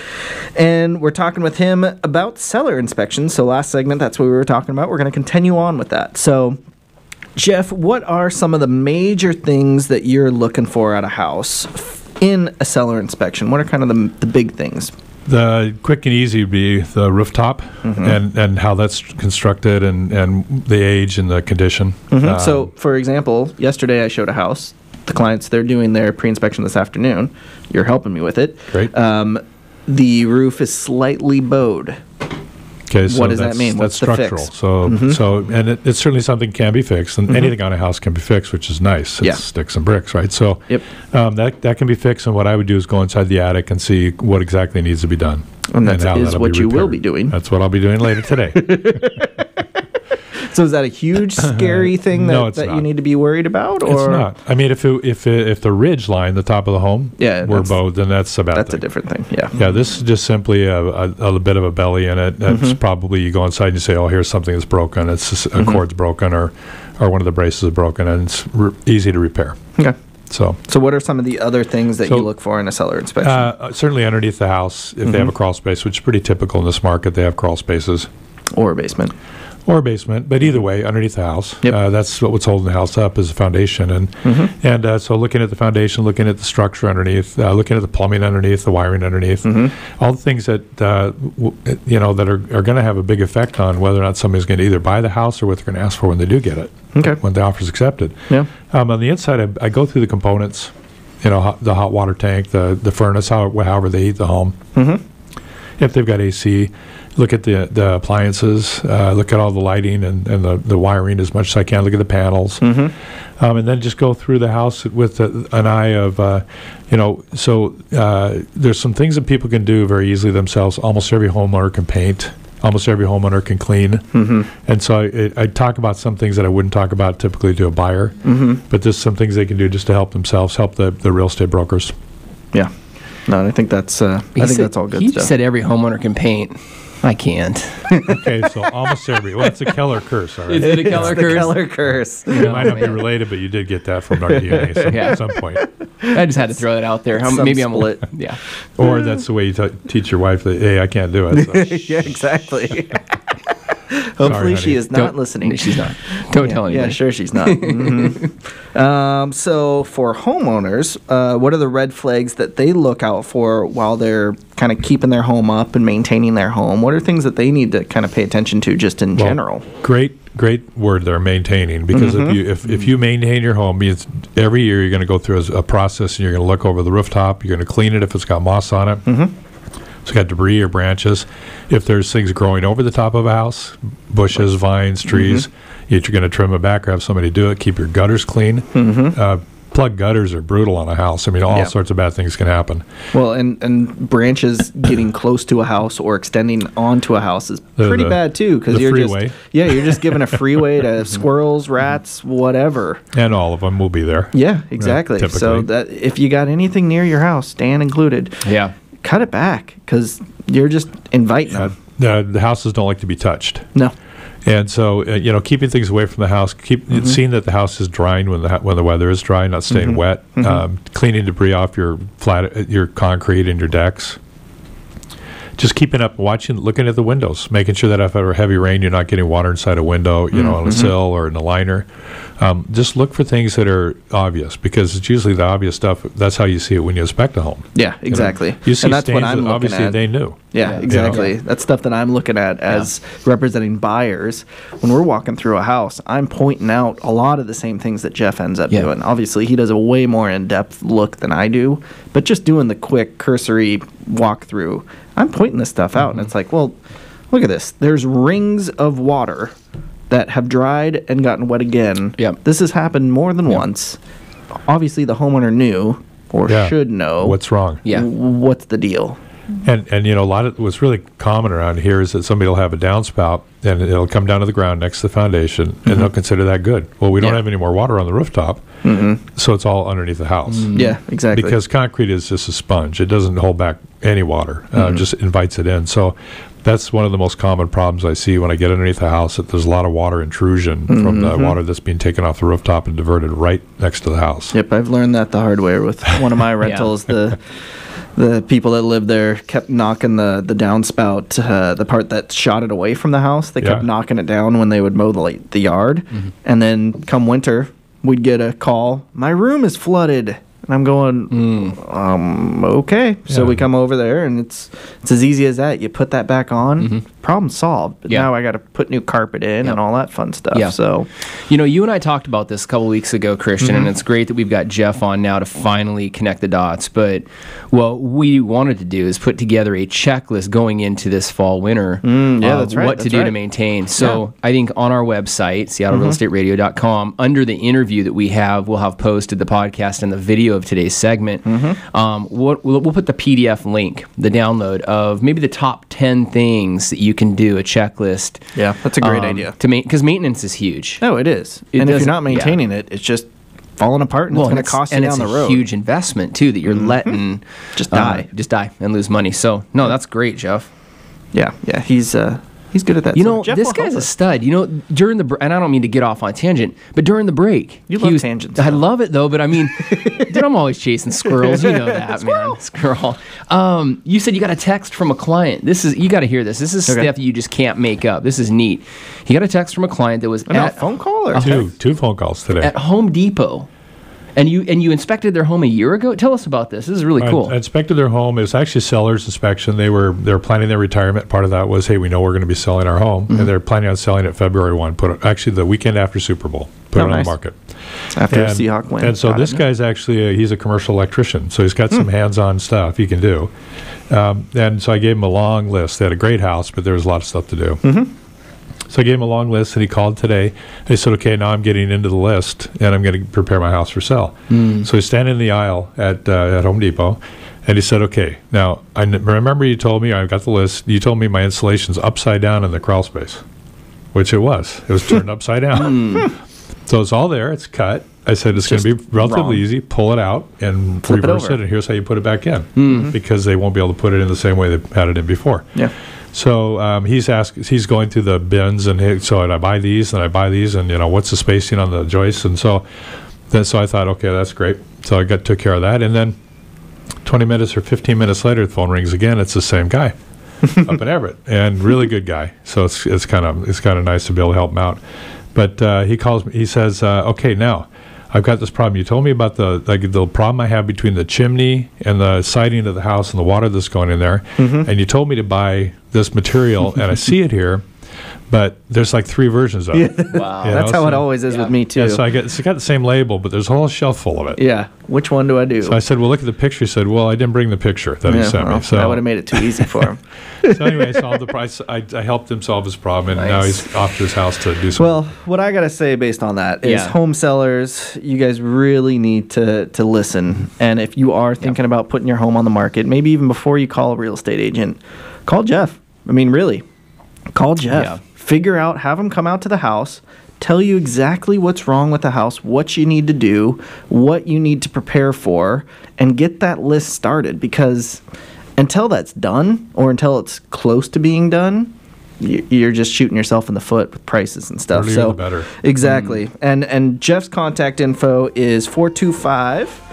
and we're talking with him about seller inspections. So last segment, that's what we were talking about. We're going to continue on with that. So. Jeff, what are some of the major things that you're looking for at a house in a seller inspection? What are kind of the, the big things? The quick and easy would be the rooftop Mm-hmm. and, and how that's constructed and, and the age and the condition. Um, so, for example, yesterday I showed a house. The clients, they're doing their pre inspection this afternoon. You're helping me with it. Great. Um, the roof is slightly bowed. Okay, so What does that that's, mean? That's What's fix? structural. So, so, and it, it's certainly something can be fixed, and anything on a house can be fixed, which is nice. It's Yeah. sticks and bricks, right? So, Yep. um, that that can be fixed. And what I would do is go inside the attic and see what exactly needs to be done. And that is what you will be doing. That's what I'll be doing later today. [laughs] [laughs] So, is that a huge, [laughs] scary thing that, No, that you need to be worried about? Or it's not. I mean, if it, if it, if the ridge line, the top of the home, Yeah, were that's- bowed, then that's about That's a different thing. Yeah. Yeah, this is just simply a, a, a bit of a belly in it. It's Mm-hmm. probably you go inside and you say, "Oh, here's something that's broken. It's just Mm-hmm. a chord's broken, or or one of the braces is broken, and it's re- easy to repair." Okay. So, So, what are some of the other things that So- you look for in a seller inspection? uh, certainly underneath the house, if Mm-hmm. they have a crawl space, which is pretty typical in this market, they have crawl spaces or a basement? Or a basement. But either way, underneath the house, Yep. uh, that's what, what's holding the house up is the foundation. And Mm-hmm. and uh, so looking at the foundation, looking at the structure underneath, uh, looking at the plumbing underneath, the wiring underneath, Mm-hmm. all the things that uh, w- you know that are, are going to have a big effect on whether or not somebody's going to either buy the house or what they're going to ask for when they do get it. Okay. When the offer's accepted. Yeah. Um, on the inside, I, I go through the components. You know, hot, the hot water tank, the the furnace, how, however they heat the home. Mm-hmm. If they've got AC, look at the the appliances, uh, look at all the lighting and, and the, the wiring as much as I can. Look at the panels, Mm-hmm. um, and then just go through the house with a, an eye of, uh, you know, so uh, there's some things that people can do very easily themselves. Almost every homeowner can paint. Almost every homeowner can clean. Mm-hmm. And so I, I talk about some things that I wouldn't talk about typically to a buyer, Mm-hmm. but there's some things they can do just to help themselves, help the, the real estate brokers. Yeah. No, I think that's uh, I think said- that's all good He stuff. said every homeowner can paint. I can't. [laughs] Okay, so almost every. Well, it's a Keller curse, all right. Is it a Keller the curse? Keller curse. You It know, might not be oh, related, but you did get that from our DNA some, [laughs] Yeah. at some point. I just had to throw that out there. How, Some maybe I'm lit. Yeah. Or that's the way you t- teach your wife that, hey, I can't do it. [laughs] So. yeah, exactly. Hopefully, she is not Don't- listening. She's not. [laughs] Don't yeah, tell anybody. Yeah, sure, she's not. [laughs] Mhm. um, so, for homeowners, uh, what are the red flags that they look out for while they're kind of keeping their home up and maintaining their home? What are things that they need to kind of pay attention to just in Well, general? Great, great word there, maintaining. Because Mm-hmm. if you if, if you maintain your home, every year you're going to go through a, a process and you're going to look over the rooftop. You're going to clean it if it's got moss on it. Mm-hmm. It's got debris or branches. If there's things growing over the top of a house, bushes, vines, trees, you're going to trim it back or have somebody do it. Keep your gutters clean. Mm-hmm. Uh, plug gutters are brutal on a house. I mean, all Yeah. sorts of bad things can happen. Well, and, and branches getting close to a house or extending onto a house is pretty the- bad too because you're freeway. just yeah you're just giving a freeway to [laughs] squirrels, rats, whatever. And all of them will be there. Yeah, exactly. so that if you got anything near your house, Dan included, Yeah. Cut it back because you're just inviting Uh, them. the, the houses don't like to be touched. No. And so, uh, you know, keeping things away from the house, keep Mm-hmm. seeing that the house is drying when the ha- when the weather is dry, not staying Mm-hmm. wet. Um, cleaning debris off your flat, uh, your concrete and your decks. Just keeping up, watching, looking at the windows, making sure that if ever heavy rain, you're not getting water inside a window, you know, Mm-hmm. on a sill or in a liner. Um, just look for things that are obvious because it's usually the obvious stuff. That's how you see it when you inspect a home. Yeah, You know, exactly. You see and that's what stains I'm that looking obviously at. they knew. Yeah, Yeah. exactly. Yeah. That's stuff that I'm looking at as representing buyers. When we're walking through a house, I'm pointing out a lot of the same things that Jeff ends up Yeah. doing. Obviously, he does a way more in depth look than I do, but just doing the quick cursory walkthrough, I'm pointing this stuff out, and it's mm-hmm. like, well, look at this. There's rings of water that have dried and gotten wet again. Yep. This has happened more than once. Obviously, the homeowner knew or Yeah. should know What's wrong? Yeah. what's the deal. And and you know a lot of what's really common around here is that somebody will have a downspout and it'll come down to the ground next to the foundation and they'll consider that good. Well, we don't Yeah. have any more water on the rooftop, so it's all underneath the house. Yeah, exactly. Because concrete is just a sponge; it doesn't hold back any water; uh, Mm-hmm. just invites it in. So. That's one of the most common problems I see when I get underneath the house. That there's a lot of water intrusion from Mm-hmm. the water that's being taken off the rooftop and diverted right next to the house. Yep, I've learned that the hard way with one of my [laughs] rentals. The the people that lived there kept knocking the the downspout, uh, the part that shot it away from the house. They kept Yeah. knocking it down when they would mow the like, the yard, and then come winter, we'd get a call. My room is flooded. And I'm going, hmm. um, okay. So we come over there, and it's it's as easy as that. You put that back on, mm-hmm. problem solved. But Yeah. now I got to put new carpet in Yep. and all that fun stuff. Yeah. So You know, you and I talked about this a couple weeks ago, Christian, and mm-hmm. it's great that we've got Jeff on now to finally connect the dots. But what we wanted to do is put together a checklist going into this fall winter. Mm, yeah, of that's right, What to that's do to maintain. So I think on our website, seattlerealestateradio.com, under the interview that we have, we'll have posted the podcast and the video of today's segment. Um, what, we'll, we'll put the PDF link, the download of maybe the top 10 things that you can do, a checklist. yeah, that's a great um, idea. To because maintenance is huge. No, it is. It and if you're not maintaining it, it's just falling apart and Well, it's going to cost you and down the a road. Mm-hmm. huge investment too that you're letting Just uh, die. just die and lose money. So no, that's great, Jeff. Yeah, yeah, he's uh he's good at that. You know, Jeff this guy's a stud. You know, during the br- and I don't mean to get off on a tangent, but during the break, You love was- tangents, I though. love it though, but I mean, [laughs] dude, I'm always chasing squirrels. You know that, man. Squirrel. Um, you said you got a text from a client. This is you got to hear this. This is Okay. stuff you just can't make up. This is neat. He got a text from a client that was No, at phone call or Two two phone calls today. at Home Depot, and you and you inspected their home a year ago. Tell us about this. This is really I- cool. I inspected their home. It was actually seller's inspection. They were they were planning their retirement. Part of that was, hey, we know we're going to be selling our home, Mm-hmm. and they're planning on selling it February one. Put it, actually the weekend after Super Bowl. Put Oh, it on nice. the market. after and, Seahawk win. And so Got this it. guy's actually a, he's a commercial electrician, so he's got Hmm. some hands-on stuff he can do. Um, and so I gave him a long list. They had a great house, but there was a lot of stuff to do. Mm-hmm. So I gave him a long list, and he called today. They said, "Okay, now I'm getting into the list, and I'm going to prepare my house for sale." Hmm. So he's standing in the aisle at uh, at Home Depot, and he said, "Okay, now I n- remember you told me I got the list. You told me my installation's upside down in the crawl space, which it was. It was turned [laughs] upside down. So it's all there. It's cut. I said it's going to be relatively wrong. easy. Pull it out and Flip reverse over. it, and here's how you put it back in, because they won't be able to put it in the same way they had it in before. Yeah. So um, he's asked. He's going through the bins, and he, so I buy these, and I buy these, and you know what's the spacing on the joists, and so then so I thought, okay, that's great. So I got took care of that, and then 20 minutes or 15 minutes later, the phone rings again. It's the same guy [laughs] up in Everett, and really good guy. So it's it's kind of it's kind of nice to be able to help him out. But uh, he calls me. He says, uh, "Okay, now I've got this problem. You told me about the like the problem I have between the chimney and the siding of the house and the water that's going in there, mm-hmm. and you told me to buy this material, and I see it here." But there's like three versions of it. [laughs] wow. Yeah. That's know, how it always is Yeah. with me too. Yeah, so I get it's got the same label, but there's a whole shelf full of it. yeah. Which one do I do? So I said, "Well, look at the picture." He said, "Well, I didn't bring the picture that he sent well, me." So that would have made it too easy for him. [laughs] so anyway, I solved the price. I, I helped him solve his problem, and now he's off to his house to do something. Well, what I gotta say based on that is, Yeah. home sellers, you guys really need to to listen. And if you are thinking about putting your home on the market, maybe even before you call a real estate agent, call Jeff. I mean, really, call Jeff. Figure out, have them come out to the house, tell you exactly what's wrong with the house, what you need to do, what you need to prepare for, and get that list started. Because until that's done, or until it's close to being done, you're just shooting yourself in the foot with prices and stuff. Earlier so the better. Exactly. Mm. And and Jeff's contact info is 425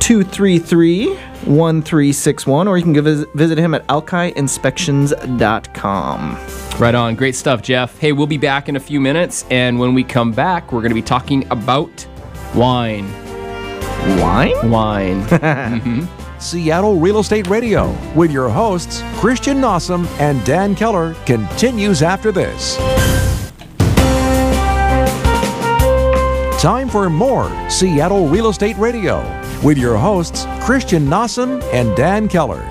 233 1361 or you can go visit, visit him at alkiinspections.com. Right on. Great stuff, Jeff. Hey, we'll be back in a few minutes, and when we come back, we're going to be talking about wine. Wine? Wine. [laughs] Mm-hmm. Seattle Real Estate Radio with your hosts, Christian Nossum and Dan Keller, continues after this. Time for more Seattle Real Estate Radio with your hosts, Christian Nossum and Dan Keller.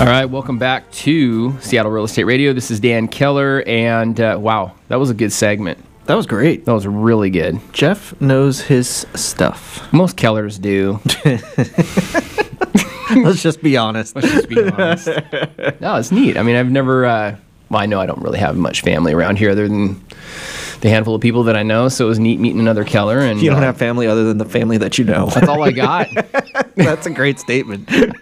All right, welcome back to Seattle Real Estate Radio. This is Dan Keller, and uh, wow, that was a good segment. That was great. That was really good. Jeff knows his stuff. Most Kellers do. [laughs] [laughs] Let's just be honest. Let's just be honest. [laughs] no, it's neat. I mean, I've never. Uh, well, I know I don't really have much family around here other than the handful of people that I know. So it was neat meeting another Keller. And You don't uh, have family other than the family that you know. That's all I got. [laughs] That's a great statement. [laughs]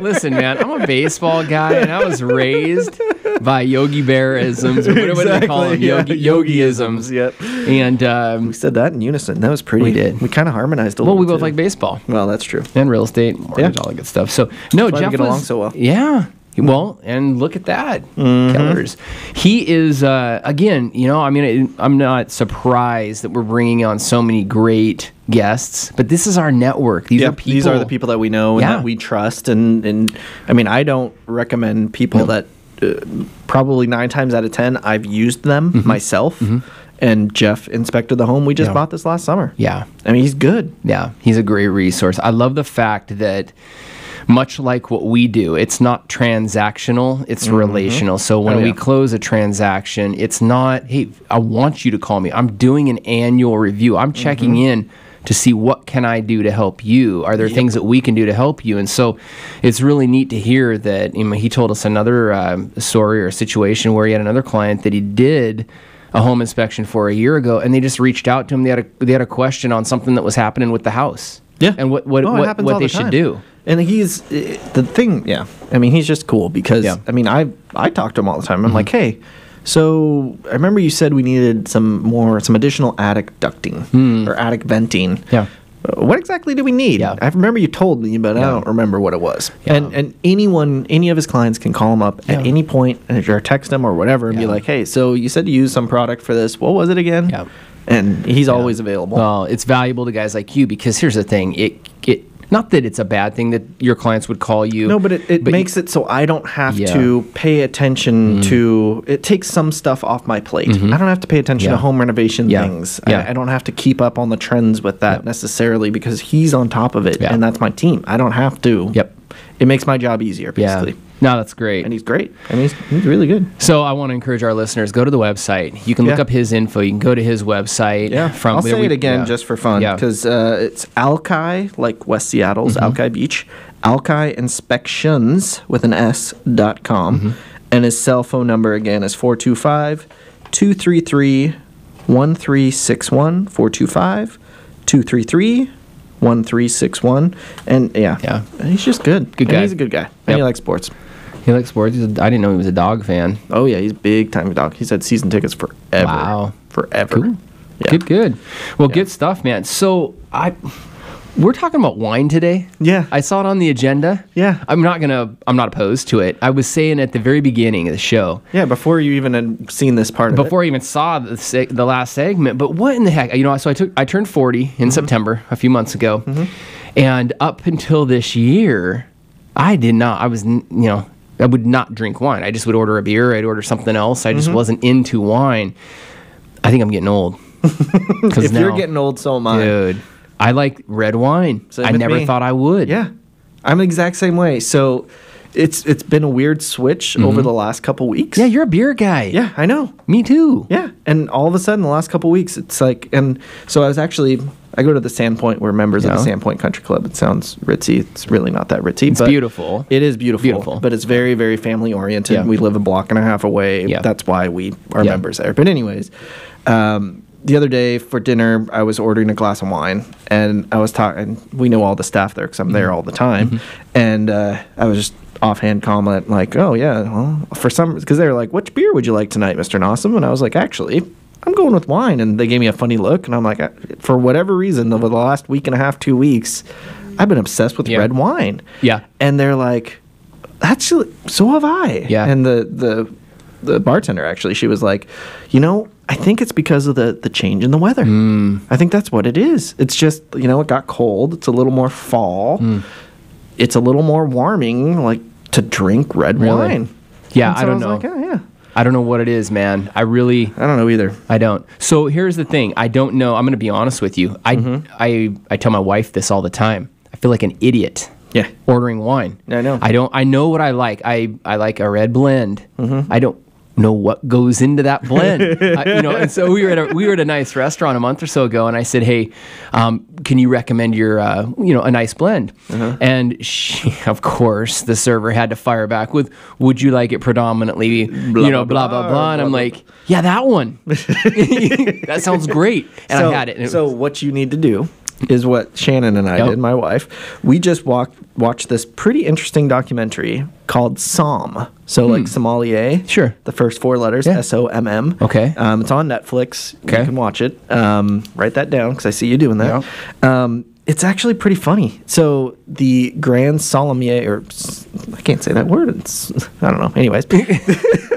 Listen, man, I'm a baseball guy, and I was raised by Yogi Berraisms, or whatever they call them, yeah, yogi, yogiisms. Yep. And um, We said that in unison. That was pretty. We did. We kind of harmonized a well, little. Well, we both too. like baseball Well, that's true. and real estate, mortgage, Yeah. all that good stuff. So no, Jeff get was, along so well. Yeah. Well, and look at that, Mm-hmm. Kellers. He is uh, again. You know, I mean, I'm not surprised that we're bringing on so many great guests, but this is our network. These are people. These are the people that we know and Yeah. that we trust, and and I mean, I don't recommend people that uh, probably nine times out of ten I've used them myself. And Jeff inspected the home we just Mm-hmm. Yeah. bought this last summer. Yeah. I mean, he's good. Yeah, he's a great resource. I love the fact that much like what we do, it's not transactional, it's relational. So when Oh, we close a transaction, it's not, hey, I want you to call me. I'm doing an annual review. I'm checking in to see what can I do to help you? Are there things that we can do to help you? And so it's really neat to hear that you know, he told us another um, story or situation where he had another client that he did a home inspection for a year ago and they just reached out to him they had a they had a question on something that was happening with the house Yeah. and what what Oh, what, what they the should do And he's the thing. Yeah, I mean, he's just cool because Yeah. Mm-hmm. I mean, I I talk to him all the time. I'm like, hey. So I remember you said we needed some more, some additional attic ducting or attic venting. Yeah. Uh, What exactly do we need? Yeah. I remember you told me, but I don't remember what it was. Yeah. And and anyone, any of his clients can call him up at any point and or text him or whatever and be like, hey, so you said you used some product for this. What was it again? Yeah. And he's always available. well it's valuable to guys like you because here's the thing it it not that it's a bad thing that your clients would call you No, but it, it you- makes it so I don't have Yeah. to pay attention mm-hmm. to. It takes some stuff off my plate. Mm-hmm. I don't have to pay attention Yeah. to home renovation Yeah. things. Yeah. I, I don't have to keep up on the trends with that necessarily because he's on top of it, and that's my team. I don't have to. Yep. It makes my job easier, basically. No that's great And he's great. I mean, he's, he's really good. so I want to encourage our listeners go to the website you can look up his info you can go to his website Yeah, from I'll say we- it again yeah. just for fun Yeah. because uh, it's Alki, like West Seattle's Mm-hmm. Alki Beach, Alki Inspections with an S dot com, Mm-hmm. and his cell phone number again is 425 233 1361 425 233 1361 and yeah Yeah. he's just good Good And guy. he's a good guy and Yep. he likes sports he likes sports He's a, I didn't know he was a dog fan oh yeah he's big time dog he's had season tickets forever Wow. forever Cool. Yeah. Good, good. Well, good stuff, man. So I, we're talking about wine today. Yeah. I saw it on the agenda. Yeah. I'm not gonna. I'm not opposed to it. I was saying at the very beginning of the show, yeah before you even had seen this part of it before I even saw the seg- the last segment. But what in the heck? You know, so I took. I turned 40 in Mm-hmm. September a few months ago, and up until this year, I did not. I was, you know. I would not drink wine. I just would order a beer. I'd order something else. I Mm-hmm. just wasn't into wine. I think I'm getting old. [laughs] If you're getting old, so am I. Dude, I like red wine. Same I never me. thought I would. Yeah, I'm the exact same way. So it's it's been a weird switch over the last couple weeks. Mm-hmm. Yeah, you're a beer guy. yeah, I know. Me too. Yeah, and all of a sudden, the last couple weeks, it's like, and so I was actually, I go to the Sandpoint. We're members of the Sandpoint Country Club. It sounds ritzy. It's really not that ritzy. It's but beautiful. It is beautiful, Beautiful. but it's very, very family oriented. Yeah. We live a block and a half away. Yeah. That's why we are Yeah. members there. But anyways, um, the other day for dinner, I was ordering a glass of wine, and I was talking. We know all the staff there because I'm Mm-hmm. there all the time, and uh, I was just offhand comment like, "Oh yeah, well, for some because they were like, which beer would you like tonight, Mister Nossum?" And I was like, "Actually." I'm going with wine, and they gave me a funny look, and I'm like, "Uh, for whatever reason, over the last week and a half, two weeks, I've been obsessed with Yeah. red wine. Yeah. and they're like, actually, so have I. Yeah. And the the the bartender actually, she was like, you know, I think it's because of the the change in the weather. Mm. I think that's what it is. It's just you know, it got cold. It's a little more fall. Mm. It's a little more warming, like to drink red Really? wine. Yeah, And I don't was know. Like, oh, yeah, I don't know what it is, man. I really, I don't know either. I don't. So here's the thing. I don't know. I'm going to be honest with you. I, Mm-hmm. I, I tell my wife this all the time. I feel like an idiot. Yeah. Ordering wine. I know. I don't. I know what I like. I, I like a red blend. Mm-hmm. I don't. Know what goes into that blend. [laughs] I, you know, and so we were at a we were at a nice restaurant a month or so ago, and I said, "Hey, um, can you recommend your uh, you know a nice blend?" And she, [laughs] of course, the server had to fire back with, "Would you like it predominantly, you know, blah blah blah?" blah, and I'm blah, like, "Yeah, that one. [laughs] that sounds great." And so, I had it. And it so what you need to do is what Shannon and I Yep. did, my wife. We just walked watched this pretty interesting documentary called Somm. So like sommelier. Hmm. Sure. The first four letters Yeah. S O M M. Okay. Um, it's on Netflix. Okay. You can watch it. Um, write that down because I see you doing that. Um, it's actually pretty funny. So the Grand Sommelier, or I can't say that word. It's, I don't know. Anyways, [laughs]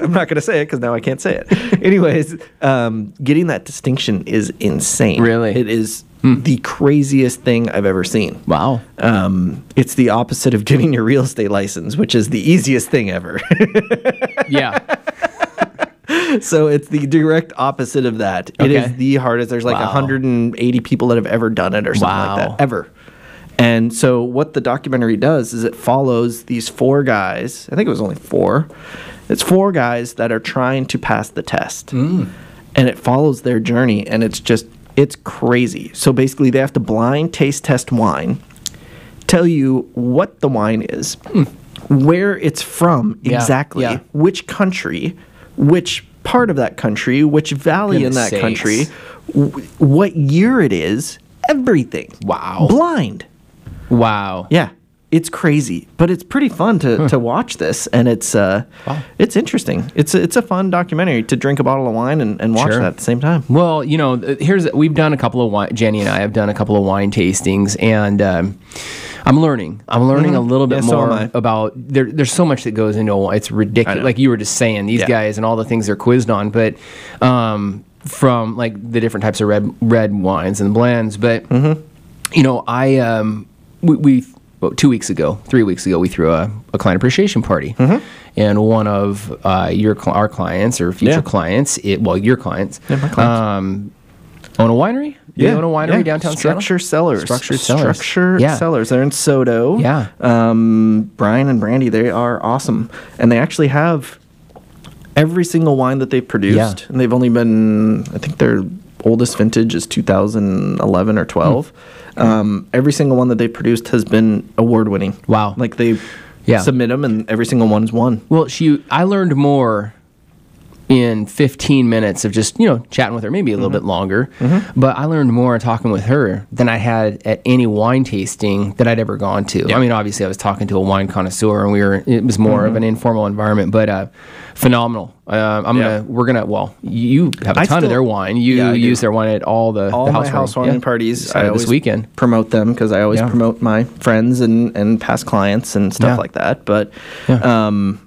I'm not going to say it because now I can't say it. [laughs] Anyways, um, getting that distinction is insane. Really? It is the craziest thing I've ever seen. wow. Um, it's the opposite of getting your real estate license, which is the easiest thing ever. [laughs] Yeah. [laughs] so it's the direct opposite of that. It Okay. is the hardest. There's like Wow. 180 people that have ever done it or something Wow. like that. Ever. And so what the documentary does is it follows these four guys. I think it was only four. It's four guys that are trying to pass the test. Mm. And it follows their journey and it's just it's crazy. So basically they have to blind taste test wine, tell you what the wine is, where it's from. Yeah, exactly, yeah. which country, which part of that country, which valley in that sakes. country, w- what year it is, everything. Wow. Blind. Wow. Yeah. It's crazy, but it's pretty fun to, to watch this, and it's uh, Wow. it's interesting. It's a, it's a fun documentary to drink a bottle of wine and, and watch Sure. that at the same time. Well, you know, th- here's we've done a couple of wine. Jenny and I have done a couple of wine tastings, and um, I'm learning. I'm learning a little bit Mm-hmm. Yeah, more I. about there. There's so much that goes into. It's ridiculous. Like you were just saying, these Yeah. guys and all the things they're quizzed on, but um, from like the different types of red red wines and blends. But Mm-hmm. you know, I um, we. we well, two weeks ago, three weeks ago, we threw a, a client appreciation party, Mm-hmm. and one of uh, your our clients or future Yeah. clients, it, well, your clients, Yeah, clients. um, own a winery. They own a winery yeah. downtown Structure Seattle? Cellars. Structure Cellars. Structure Yeah. Cellars. They're in SoDo. Yeah. Um, Brian and Brandy, they are awesome, and they actually have every single wine that they've produced, Yeah. and they've only been, I think their oldest vintage is 2011 or 12. Hmm. Um, every single one that they've produced has been award winning. Wow. Like they Yeah. submit them, and every single one's won. Well, she, I learned more in 15 minutes of just you know chatting with her, maybe a little Mm-hmm. bit longer. But I learned more talking with her than I had at any wine tasting that I'd ever gone to. I mean, obviously, I was talking to a wine connoisseur, and we were. It was more of an informal environment, but uh, phenomenal. Uh, I'm Mm-hmm. Yeah. gonna. We're gonna. Well, you have a ton still- of their wine. You Yeah, do. use their wine at all the all the my housewarming- housewarming yeah. parties. I always this weekend. promote them because I always Yeah. promote my friends and, and past clients and stuff Yeah. like that. But Yeah. um,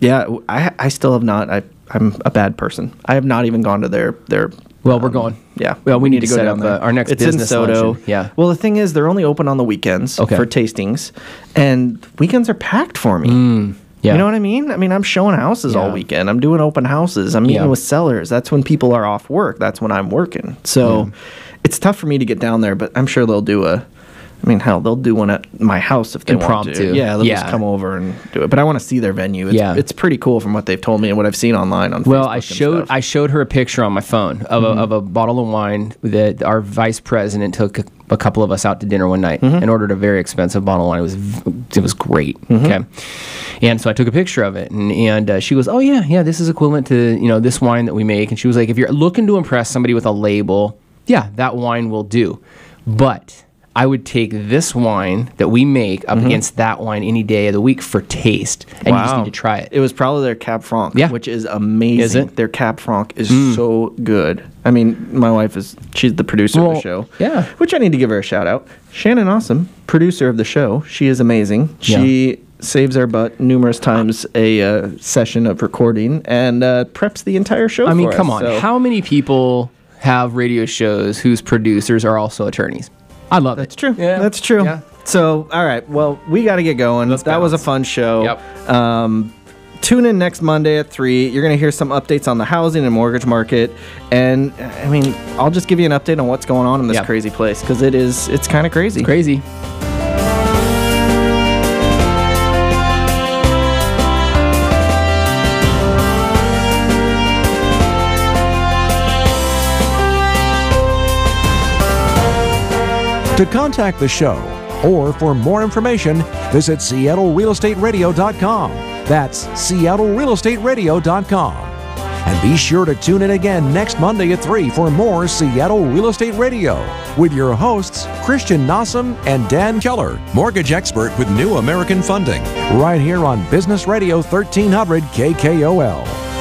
yeah, I I still have not. I I'm a bad person. I have not even gone to their their. Well, we're um, going. Yeah. Well, we need to go down uh, our next it's business in SoDo. luncheon. Yeah. Well, the thing is, they're only open on the weekends Okay. for tastings, and weekends are packed for me. Mm, yeah. You know what I mean? I mean, I'm showing houses all weekend. I'm doing open houses. I'm meeting Yeah. with sellers. That's when people are off work. That's when I'm working. So it's tough for me to get down there, but I'm sure they'll do a. I mean, hell, they'll do one at my house if they want Impromptu. to. Yeah, they'll just come over and do it. But I want to see their venue. It's, Yeah. it's pretty cool from what they've told me and what I've seen online on. Well, Facebook I showed. Mm-hmm. I showed her a picture on my phone of, a, of a bottle of wine that our vice president took a, a couple of us out to dinner one night Mm-hmm. and ordered a very expensive bottle of wine. It was it was great. Mm-hmm. Okay, and so I took a picture of it and and uh, she goes, oh yeah yeah this is equivalent to you know this wine that we make. And she was like, if you're looking to impress somebody with a label, yeah, that wine will do, but. I would take this wine that we make up against that wine any day of the week for taste, and you just need to try it. It was probably their Cab Franc, Yeah. which is amazing. Is it? Mm. Their Cab Franc is so good. I mean, my wife is she's the producer of the show. yeah. Which I need to give her a shout out. Shannon Nossum, producer of the show. She is amazing. She saves our butt numerous times a uh, session of recording and uh, preps the entire show. I mean, come us, on. so- How many people have radio shows whose producers are also attorneys? I love That's it. true. Yeah. That's true. Yeah. So, all right. Well, we got to get going. Let's that was a fun show. Yep. Um, tune in next Monday at 3. You're going to hear some updates on the housing and mortgage market. And, I mean, I'll just give you an update on what's going on in this Yep. crazy place because it is, it's kind of crazy. Crazy. To contact the show or for more information, visit seattlerealestateradio.com. That's seattlerealestateradio.com. And be sure to tune in again next Monday at 3 for more Seattle Real Estate Radio with your hosts, Christian Nossum and Dan Keller, mortgage expert with New American Funding, right here on Business Radio 1300 KKOL.